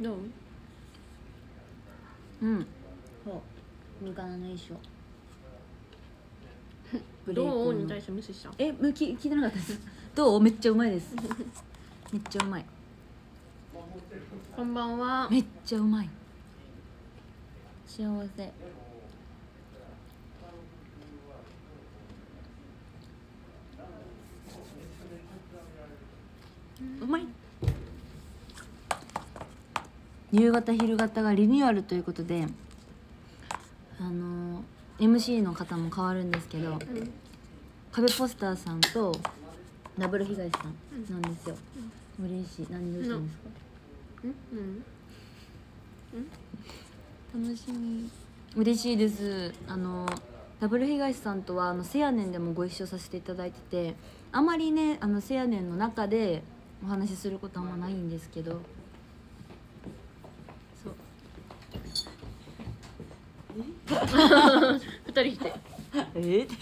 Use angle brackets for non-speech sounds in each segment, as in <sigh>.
どう？うん。そう。みかなの衣装。<laughs> どのう？に対して無視した？えむき聞いてなかったです。どう？めっちゃうまいです。めっちゃうまい。こんばんは。めっちゃうまい。幸せ。うまい夕方昼方がリニューアルということであの MC の方も変わるんですけどうん。壁ポスターさんとダブル東さんなんですよ、嬉しい。何どうしたんですか、うん。楽しみ。嬉しいです。あのダブル東さんとはあのせやねんでもご一緒させていただいててあまりねあのせやねんの中でお話しすることあんまないんですけどそう二人して。<laughs> え <laughs>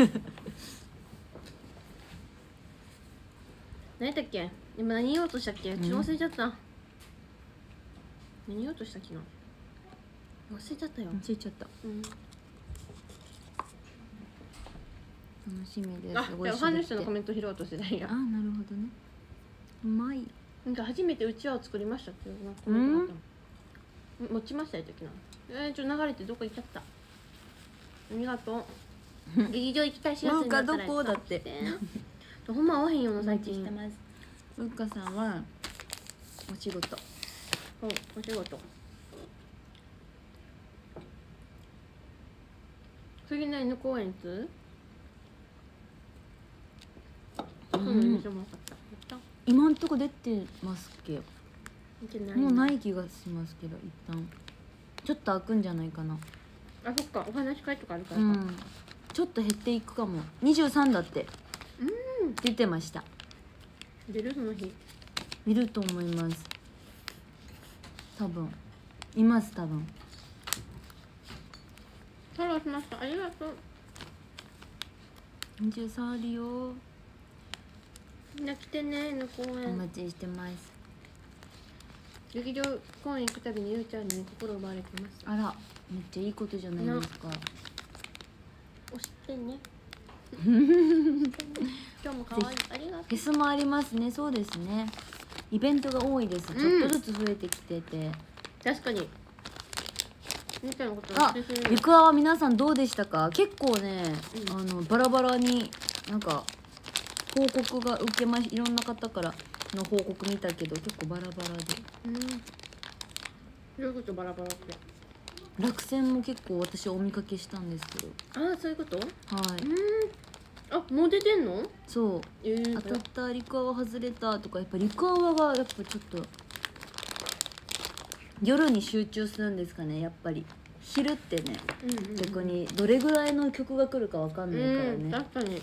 何やったっけ？今何言おうとしたっけ？ちょ忘れちゃった。何言おうとしたっけな？忘れちゃったよ。忘れちゃった。うん。楽しみです。あファンの人のコメント拾おうとしてたんや。あなるほどね。うまい。なんか初めてうちわを作りましたっていうコうんメントがあったの。持ちましたよ時なえー、ちょっと流れてどこ行っちゃった？ありがとう。<laughs> 劇場行きたいし文化どこだって。ほんま合わへんよなお最近してます。文化さん。はお仕事そうお仕事次の犬公園いつうん。今ん。とこ出てますっけた見てないもうない気がしますけど一旦ちょっと開くん。じゃないかなあそっかお話し会とかあるからか、うん。ちょっと減っていくかも。23だって。うん。出てました。出るその日。いると思います。多分。います多分。フォローしました。ありがとう。23あるよ。みんな来てね犬公お園待ちしてます劇場公園行くたびにゆうちゃんに心奪われてます。あらめっちゃいいことじゃないですか。押してね。<laughs> 今日も可愛い。ありがとフェスもありますね。そうですね。イベントが多いです。ちうん。ょっとずつ増えてきてて、う確かに。ゆうちゃんのことあ忘れてるリクアは皆さんどうでしたか？結構ね、うん。あのバラバラになんか報告が受けましいろんな方からの報告見たけど結構バラバラで。うん。どういうことバラバラって。落選も結構私お見かけしたんですけど。ああそういうこと？はい。うん。あもう出てんの？そう。えー、当たったリクアワ外れたとかやっぱリクアワがやっぱちょっと夜に集中するんですかねやっぱり。昼ってねうんうんうん。逆にどれぐらいの曲が来るかわかんないからうんね確かに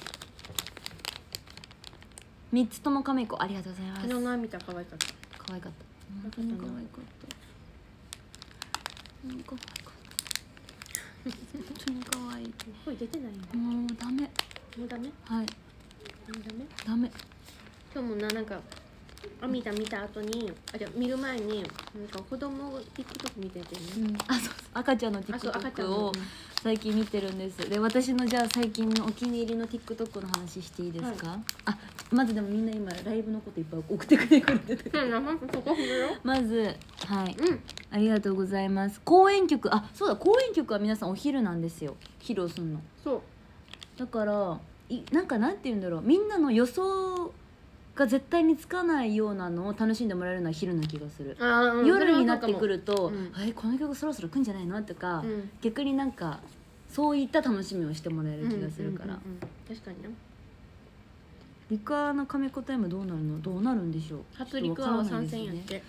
三つとも亀子ありがとうございます。昨日涙可愛かった。可愛かった。本当に可愛かったうん可愛かった。本当に可愛い。声出てないのもうダメ。もうダメ？もはい。うダメ？ダメ。今日もななんかアミタ見た後にあじゃあ見る前になんか子供が TikTok 見ててね。うん。あそう赤ちゃんの TikTok を最近見てるんです。で私のじゃあ最近のお気に入りの TikTok の話していいですか、あまずでもみんな今ライブのこといっぱい送ってくれてる。よまずはい。うん。ありがとうございます。公演曲。あそうだ。公演曲は皆さんお昼なんですよ。披露するの。そう。だからいなんかなんて言うんだろう。みんなの予想が絶対につかないようなのを楽しんでもらえるのは昼な気がする、うん、夜になってくるとうん「えこの曲そろそろ来んじゃないの?」とか、うん。逆になんかそういった楽しみをしてもらえる気がするから、うんうんうんうん。確かにな。リクアの亀子タイムどうなるの？どうなるんでしょう？初リクアは参戦やって。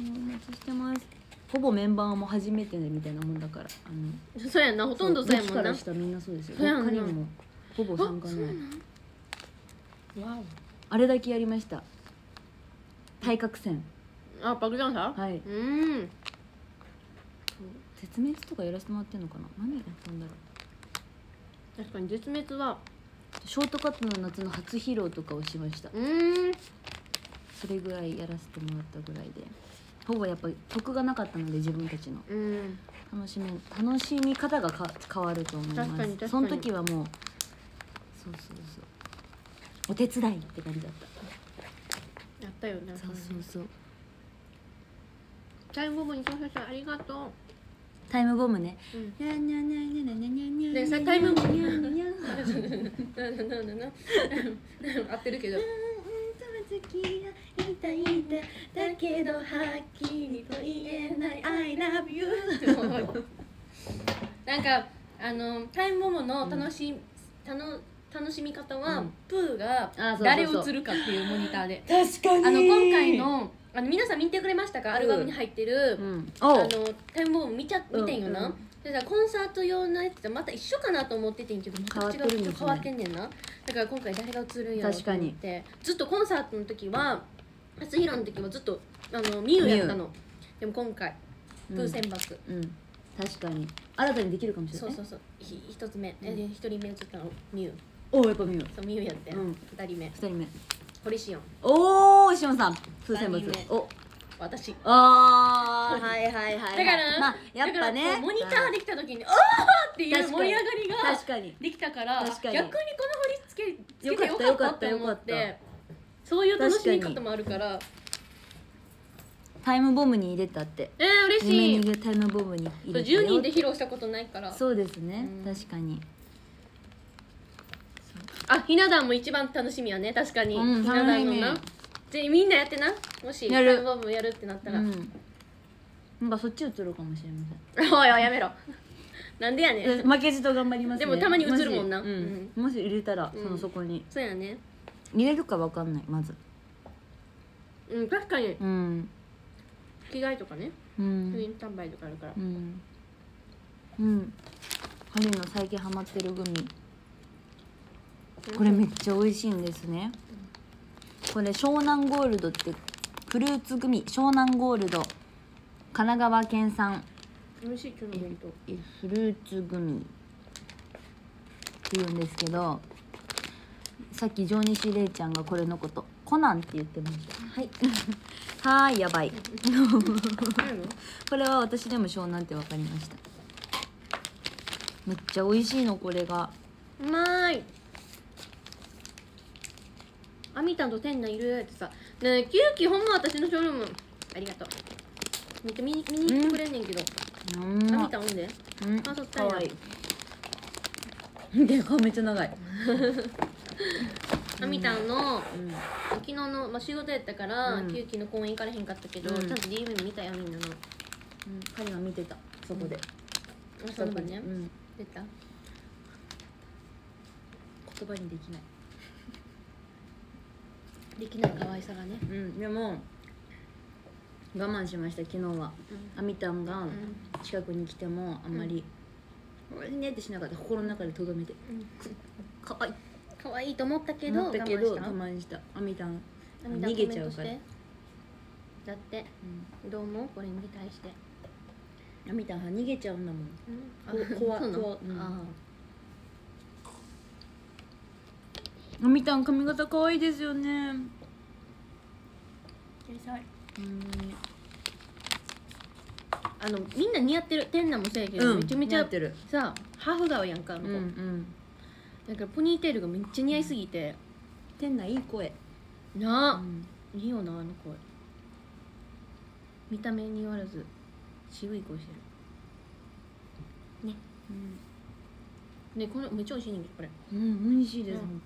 うんお待ちして。ますほぼメンバーも初めてみたいなもんだから。あのそうやんな。ほとんどそうやもんな。から下みんなそうですよ。そうやもほぼ参加ない。わあれだけやりました。対角線。おあパクジャンさん？はい。うん。絶滅とかやらせてもらってんのかな？何やったんだろう。確かに絶滅は。ショートカットの夏の初披露とかをしました。うーん。それぐらいやらせてもらったぐらいで。ほぼやっぱり得がなかったので自分たちの。うん。楽しみ楽しみ方がか変わると思います。確かに確かに。その時はもうそうそうそうお手伝いって感じだった。やったよね。そうそうそう。タイムボムに投票してありがとタイムボムね。う、うん、にゃん。にゃん。にゃん。にゃん。にゃん。にゃん。にゃん。にゃん。でさタイムボムにゃん。にゃん。にゃん。合ってるけど付き合いたいん。だだけどはっきりと言えない I love you なん。かあのタイムボムの楽し,、たの楽しみ方は、うん。プーが誰を映るかっていうモニターで。確かに。あの今回のあの皆さん見てくれましたか、アルバムに入ってる、うん。あのタイムボム見ちゃ見てんよな、うん。うんコンサート用のやつとまた一緒かなと思っててんけどまた違う変わってるんですね変わってんねんな。だから今回誰が映るんやろうと確かに思って。ずっとコンサートの時は初披露の時はずっとあのミュウやったの。でも今回プー選抜、うん。確かに。新たにできるかもしれない。そうそうそう。ひ一つ目、一人目映ったのミュウおおやっぱ見よう。そうミュウやって、うん。二人目。二人目。堀シオンおおしおんさん。風船物三人目。お。私。あー。はいはいはいだから、まあやっぱだからこねうモニターできた時に「あー!」っていう盛り上がりが確かに。できたから確かに。逆にこの振り付けつけよかてったよかったと思っよかった。てそういう楽しみ方もあるから。タイムボムに入れたって。えー、嬉し夢いにタイムボムに入れた10人よで披露したことないから。そうですね。うん。確かにあひな壇も一番楽しみやね。確かに、うんひな壇のな。楽しじゃあみんなやってな。もしやる。ボムやるってなったら、うん。なんかそっち映るかもしれません。おいおいやめろ。<laughs> なんでやねん。負けじと頑張りますね。でもたまに映るもんな。しうん。もし入れたらうん。その底に。そうやね。入れるかわかんないまず。うん確かに。うん。着替えとかね。う封ん印販売とかあるから。うん。うん。ハリの最近ハマってるグミこれめっちゃ美味しいんですね。これ湘南ゴールドってフルーツグミ湘南ゴールド。神奈川県産。美味しい今日の弁当えフルーツグミ。って言うんですけどさっき上西玲ちゃんがこれのことコナンって言ってました。はい。<laughs> はーいやばい。<laughs> <laughs> これは私でも湘南って分かりました。めっちゃ美味しいのこれが。うまーいアミタンとテンナいるってさねえキューキーほんま私のショールームありがとう。めっちゃ見に見に行ってくれんねんけど、うん。アミタンおんで。うん。あそっちやかわいい。で顔めっちゃ長い。<laughs> アミタンのうん。昨日の、まあ、仕事やったから、うん。キューキーの公演行かれへんかったけど、うん。ちゃんと DM 見たよみんなの。彼が見てた。そこで。あその場ね、うん。出た。言葉にできないできない可愛さがね。うんでも我慢しました昨日は。うアミタンがん。近くに来てもあんまり「ごめんね」ってしなかった。心の中でとどめて「かわいい」可愛いと思ったけどけど我慢した。アミタン逃げちゃうから。だってどう思う？これに対して。アミタンは逃げちゃうんだもん。うなの？怖うん。あ。アミタン髪型可愛いですよねあのみんな似合ってる。テンナもそうやけど、うん。めちゃめちゃ似合ってる。さハーフ顔やんかあのうん子、うん。だからポニーテールがめっちゃ似合いすぎて、店内いい声。な。あ、うん。いいよなあの声。見た目に言わらず渋い声してる。ね。ねこのめっちゃ美味しいねんけどこれ。うん美味しいです、うん。本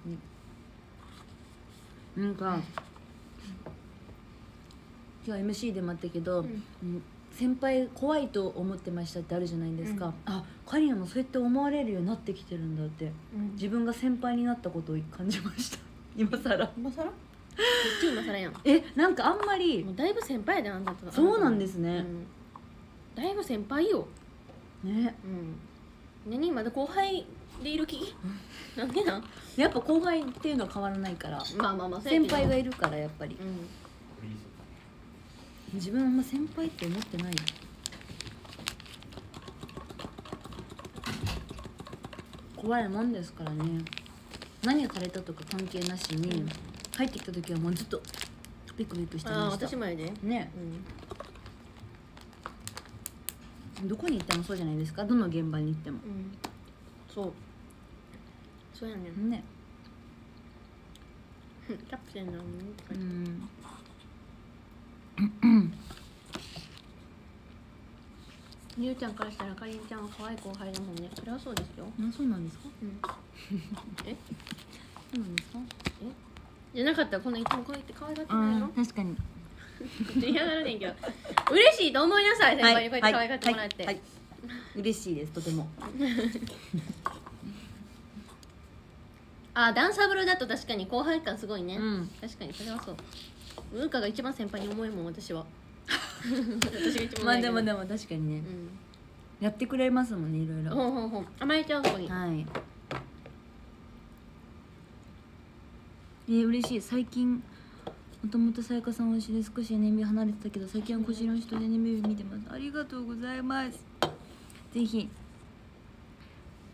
当に。なんか今日 MC でもあったけど、うん。うん先輩怖いと思ってましたってあるじゃないですか、うん。あカリナもそうやって思われるようになってきてるんだって。うん。自分が先輩になったことを感じました。<laughs> 今更。今更？今更？やんえなんかあんまりもうだいぶ先輩やであんたとそうなんですね。うん。だいぶ先輩よ。ね。うん。何？まだ後輩でいる気？なんでなん？やっぱ後輩っていうのは変わらないから。まあまあまあ先輩がいるからやっぱり。うん自分はあんま先輩って思ってない怖いもんですからね。何されたとか関係なしに、うん。入ってきた時はもうずっとビクビクしてああました。私前で。ね。うん。どこに行ってもそうじゃないですか？どの現場に行っても。うん。そう。そうやねん。ね。キャプテンなのにうんゆうちゃんからしたらかりんちゃんは可愛い後輩だもんね。それはそうですよ。あそうなんですか？うん。<laughs> え？そうなんですか？じゃなかったらこんないつもこうやって可愛がってあないの？ー確かに。<laughs> 嫌がるねんけど。嬉しいと思いなさい先輩にこうやって可愛がってもらって、はいはい。嬉しいですとても。<laughs> あダンサブルだと確かに後輩感すごいね、うん。確かにそれはそう。ウーカが一番先輩に思えるもん私はまあでももでも確かにね。うん。やってくれますもんねいろいろ。ほんほんほん甘えちゃうそこに。はい。えー、嬉しい。最近もともとさやかさん推しで少し年齢離れてたけど最近は腰の人で年齢見てます。ありがとうございます。ぜひ。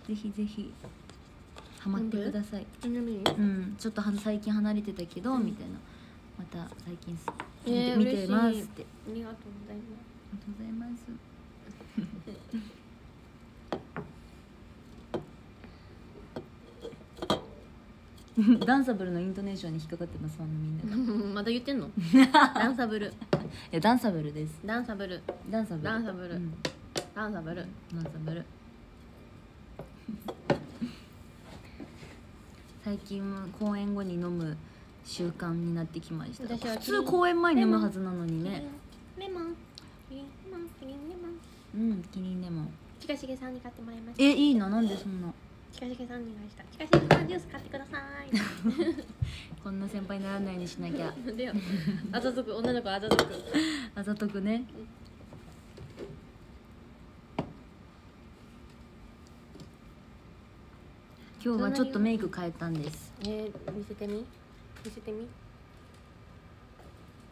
ぜひぜひ。ハマってください。うん。ちょっとは最近離れてたけど、みたいな。また最近えー見てますって。ありがとうございます。ありがとうございますダンサブルのイントネーションに引っかかってますファンのみんな <laughs> まだ言ってんの？<laughs> ダンサブル。やダンサブルです。ダンサブル。ダンサブル。ダンサブル。うん。ダンサブル。ダンサブル。最近は公演後に飲む習慣になってきました。普通公演前に飲むはずなのにね。レモン。レモン。レモンレモンうんキリンレモン。近重さんに買ってもらいました。えいいななんでそんな。近重さんにお願いした。近重さんジュース買ってください。<laughs> こんな先輩にならないようにしなきゃ。あざとく女の子あざとく。<laughs> あざとくね。今日はちょっとメイク変えたんです。えー、見せてみ見せてみ。こ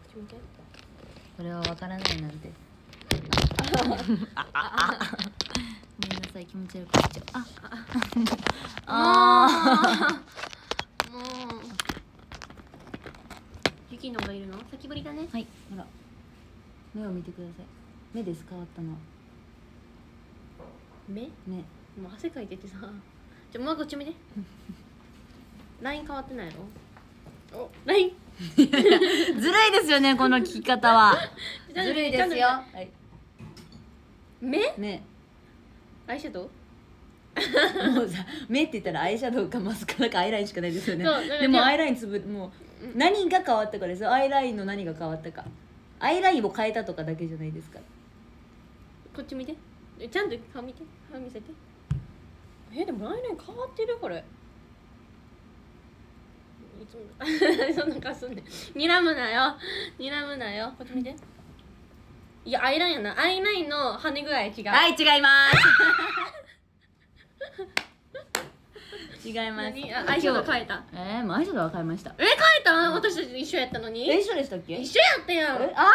っち向けこれはわからないなんて。ごめんなさい気持ち悪くなっちゃう。あああ。もう。ユキノがいるの？先ぶりだね。はいほら。目を見てください。目です変わったの。目？目。もう汗かいててさ。じゃもうこっち見て。ライン変わってないの？おラインずるいですよねこの聞き方は。<laughs> ずるいですよ。はい目？目。アイシャドウ？もうさ目って言ったらアイシャドウかマスカラかアイラインしかないですよね。でもアイラインつぶもう何が変わったかですよ。アイラインの何が変わったか。アイラインを変えたとかだけじゃないですか。こっち見て。えちゃんと顔見て。顔見せて。えでもライン変わってるこれいつも <laughs> そんな顔すんねん。睨むなよ。睨むなよ。こっち見て。いやアイラインやな。アイラインの跳ね具合違う。はい違います。違います。アイシャドウ変えた？えー、もうアイシャドウは変えました。え変えた？私たち一緒やったのに？え一緒でしたっけ？一緒やったやん。えあ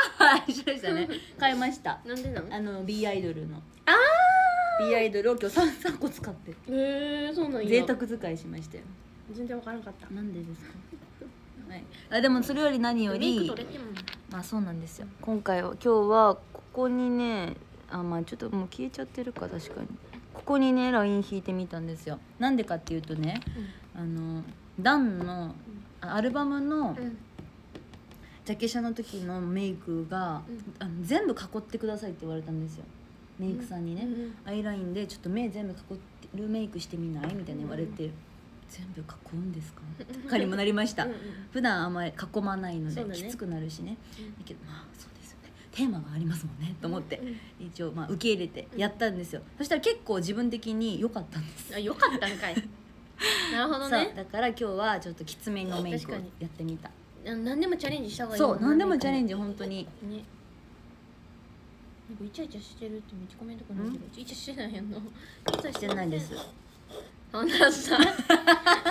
ー一緒でしたね。<laughs> 変えました。なんでなの？あの B アイドルの。あ B アイドルを今日 3, 3個使って。ーへえそうなんや。贅沢使いしましたよ全然わからんかった。なんでですか？<laughs> はい。あでもそれより何よメイクりまあそうなんですよ。今回は今日はここにねあまあちょっともう消えちゃってるか確かに。ここにねライン引いてみたんですよ。なんでかっていうとねあのダンのあアルバムのうん。ジャケ写の時のメイクが、うん。あの全部囲ってくださいって言われたんですよ。メイクさんにね、うん。アイラインでちょっと目全部囲ってるメイクしてみない？みたいな言われて、全部囲うんですか？かにもなりました、うんうん。普段あんまり囲まないので、ね。きつくなるしね、うん。だけどまあそうですよね。テーマがありますもんねと思って、うん。一応まあ受け入れてやったんですよ、そしたら結構自分的に良かったんです。あよかったんかい。<laughs> なるほどね。だから今日はちょっときつめのメイクをやってみた。あ何でもチャレンジした方がいいそう何でもチャレンジジ本当に。ね。なんかイチャイチャしてるってめっちゃコメントくるんだけどイチャしてないやんの？イチャしてないですそんなさ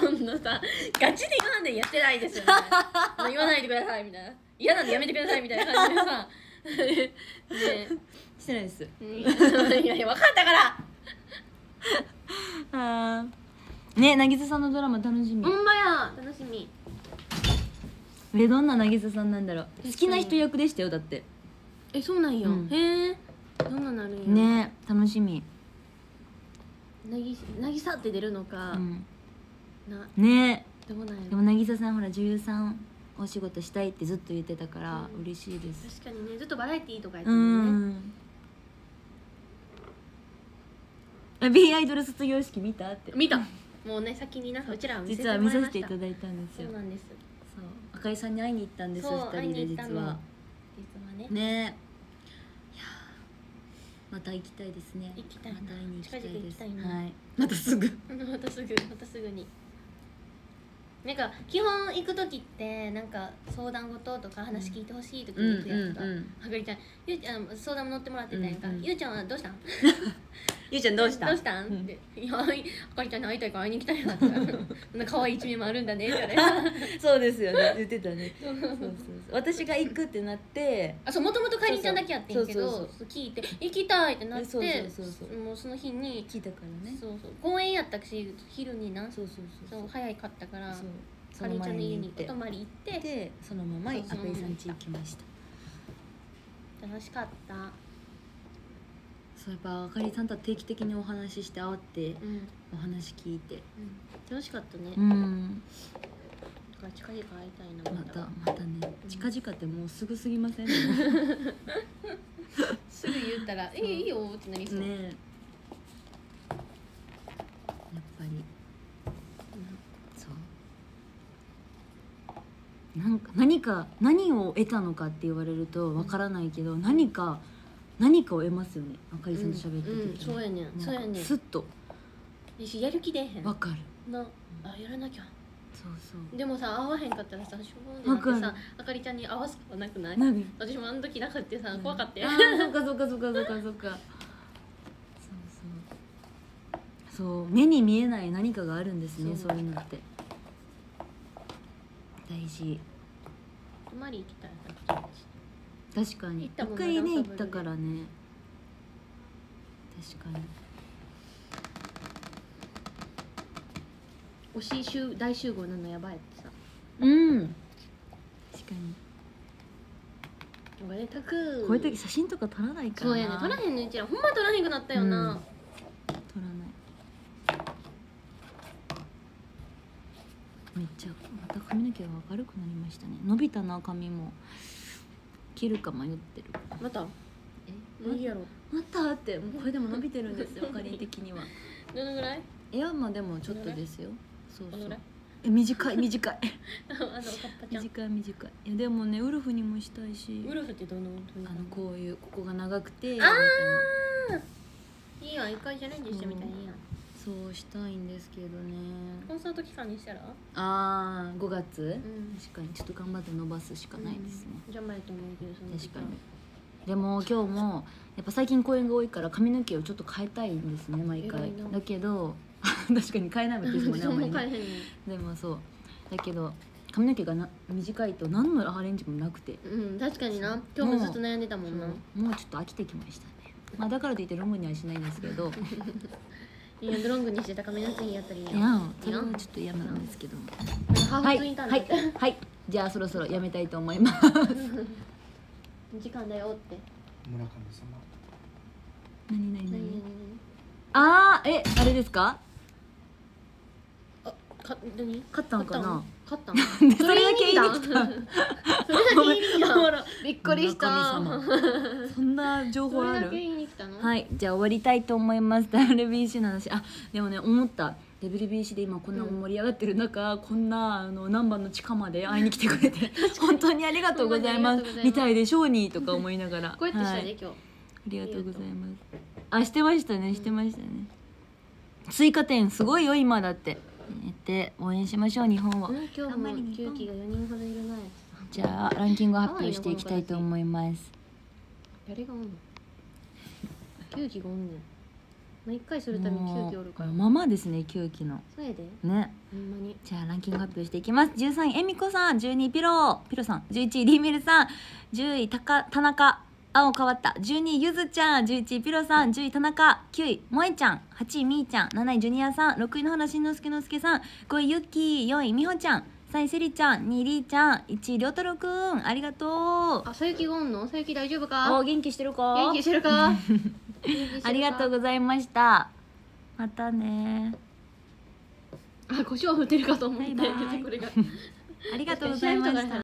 そんなさガチで言わんでやってないですよね。言わないでくださいみたいな。嫌なんでやめてくださいみたいな感じでさ。ねしてないです。いやいや分かったから。あー。ね渚さんのドラマ楽しみ、ほんまや。楽しみ。えどんな渚さんなんだろう。好きな人役でしたよだって。えそうなんや、うん。へえどんななるんやね楽しみ、なぎ渚って出るのか、うん、なね。どうなんやでも渚さんほら女優さんお仕事したいってずっと言ってたからうん。嬉しいです。確かにね。ずっとバラエティーとかやってうるね、ん。あ B アイドル卒業式見たって。見た。もうね先になう。ちらは見せて実は見させていだただいたんですよ。そうなんです。そう。赤井さんに会いに行ったんですそう二人で実会いに行ったの。は。実はね。ねまた行きたいですね。行きたいな。また会いに行きたいです。はい。<laughs> またすぐ。またすぐまたすぐになんか基本行く時ってなんか相談事とか話聞いてほしい時に行くやんか、うんうんうん。はかりちゃんゆうちゃん相談も乗ってもらってたやんか、うんうん。ゆうちゃんはどうしたん？ゆうちゃんどうしたどうしたん、うんって「いやあかりちゃんに会いたいから会いに来たよ」とか「<laughs> そんな可愛い一面もあるんだね」ってそうですよね。言ってたねそうそうそう。私が行くってなってあそうもともとかりんちゃんだけやってんけど聞いて「行きたい」ってなってそうそうそうそう。もうその日に聞いたからね。そうそう公園やったし昼にな。そうそうそうそう。早かったから。そうその家に行って。お泊まり行って。でそのままそうそのまま赤井さん家行きました。楽しかった。そうやっぱあかりさんとは定期的にお話しして会ってうん、お話聞いて。うん、楽しかったね、うん。だから近々会いたいな。またまたね。近々ってもうすぐすぎません？ね <laughs> すぐ言ったら「えいいよ」ってなりそう、ねやっぱりそうなんか何か何を得たのかって言われるとわからないけど、何か何かを得ますよね。あかりさんと喋ってるうんうん時、そうやねん。そうやねん。スッと。やる気出えへん。わかる。なあやらなきゃ。そうそう。でもさ会わへんかったらさしょうがなくてさあかりちゃんに会わすことなくない？何？私もあの時なかったさ怖かったよあーそっかそっかそっかそっかそっかそうそう。そう目に見えない何かがあるんですねそういうのって大事。泊まり行きたいさ確かに。一回ね行ったからね。確かに。推し集大集合なのやばいってさ。うん。確かに。おめでたくこういう時写真とか撮らないからな。そうやね。撮らへんねうちらほんま撮らへんくなったよな、うん。撮らない。めっちゃ髪の毛が明るくなりましたね。伸びたな髪も。切るか迷ってる。また？え？もういいやろ。また？って。もうこれでも伸びてるんですよ。かりん的には。どのぐらい？いやまあでもちょっとですよ。そうそう。え短い短い。短い <laughs> <laughs> 短い。いやでもねウルフにもしたいし。ウルフってどのどあのこういうここが長くてみあたいな。いいやん一回チャレンジしてみたらいいやんそうしたいんですけどね。コンサート期間にしたら？あー5月、うん。確かに。ちょっと頑張って伸ばすしかないですね、邪魔やと思うけどその確かに。でも今日もやっぱ最近公演が多いから髪の毛をちょっと変えたいんですね毎回。だけど <laughs> 確かに変えないわけですもんねあん。まりね。<laughs> でもそう。だけど髪の毛がな短いと何のアレンジもなくて。うん。確かにな。今日もずっと悩んでたもんな。もうちょっと飽きてきましたね。まあだからといってロングにはしないんですけど <laughs> いやドロングにして高めの次やったらいいやんいや。そいいよれはちょっと嫌なんですけど。ハーフツインターンはいはいじゃあそろそろやめたいと思います。時間だよって。村上様。何何何？何何何？あーえあれですか？あか何？勝ったんかな？勝ったん <laughs> それだけ言いに来たそれだけ言いに。来たほらびっくりした。村神様。そんな情報ある？それだけ言いに来たの？はいじゃあ終わりたいと思います。WBC の話。あでもね思った。WBC で今こんな盛り上がってる中、こんなあの難波の地下まで会いに来てくれて <laughs> 本当にありがとうございます。みたいでしょうにとか思いながら。こうやってしたはい。で今日。ありがとうございます。あしてましたねしてましたね、追加点すごいよ今だって。寝て応援しましょう日本を、うん今日あんまもり日本。9期が4人ほどいるなじゃあランキング発表していきたいと思います。誰がおんの？9期がおんねん。毎回するたびに9期おるから。ままですね9期の。そうやで。ね。ほんまに。じゃあランキング発表していきます。13位えみこさん。12位ピロピロさん。11位リーメルさん。10位たか田中。青変わった。12位ゆずちゃん。11位ピロさん。10位田中。9位萌えちゃん。8位みーちゃん。7位ジュニアさん。6位の原しんのすけのすけさん。5位ゆっきー。4位みほちゃん3位セリちゃん2位りーちゃん1位りょうたろうくんありがとう。あさゆきがおんの？さゆき大丈夫おか？元気してるか？元気してるか？<laughs> ありがとうごございました。またね。あ胡椒振ってるかと思って <laughs> ありがとうございました